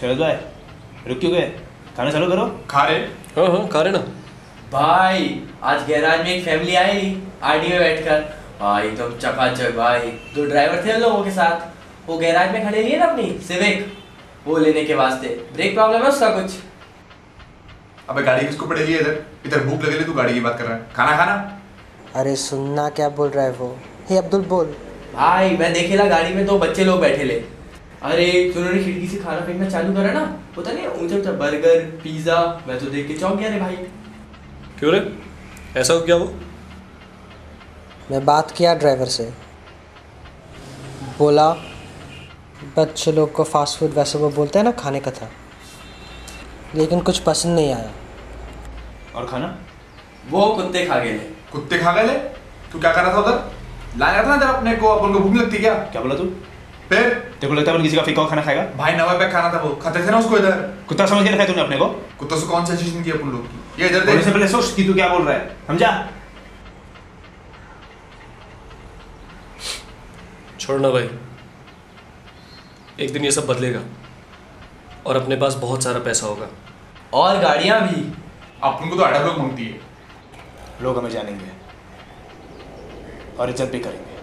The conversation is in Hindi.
शरद भाई रुक क्यों गए? खाना चालू करो। खा रहे हाँ हाँ खा रहे ना। भाई आज गैराज में एक फैमिली आई आरडी में बैठकर। भाई तुम चकाचक भाई। दो ड्राइवर थे लोगों के साथ। वो गैराज में खड़े लिए ना अपनी सिविक वो लेने के वास्ते। ब्रेक प्रॉब्लम है उसका कुछ। अबे गाड़ी किसको पड़ेगी इधर। इधर भूख लगे ले तू गाड़ी की बात कर रहा है। खाना खाना? अरे सुनना क्या बोल रहा है वो? हे अब्दुल बोल। भाई मैं देखेला गाड़ी में दो बच्चे लोग बैठे ले। अरे तो उन्होंने खिड़की से खाना फेंकना चालू करा ना। पता नहीं ऊँचा ऊँचा बर्गर पिज्जा मैं तो देख के चौंक गया रे भाई। क्यों रे? ऐसा हो क्या वो? मैं बात किया ड्राइवर से। बोला बच्चे लोग को फास्ट फ़ूड वैसे वो बोलते हैं ना खाने का था। लेकिन कुछ पसंद नहीं आया। और खाना? वो कुत्ते खा गए कुत्ते खा गए तू क्या कर रहा था उधर? लाया था ना इधर अपने को? अपन को भूख लगती क्या? क्या बोला तू? फिर तेरे को लगता है अपन किसी का फेंका खाना खाएगा भाई नवा पैक खाना था वो खाते थे ना उसको इधर कुत्ता समझ के रखा है तूने अपने को कुत्तों से कौन सा चीज़ नहीं की अपन लोग की ये इधर देख पहले सोच कि तू क्या बोल रहा है समझा छोड़ना भाई एक दिन ये सब बदलेगा और अपने पास बहुत सारा पैसा होगा और गाड़ियाँ भी अपन को तो आटा लोग मांगती है लोग हमें जानेंगे और इज़्ज़त भी करेंगे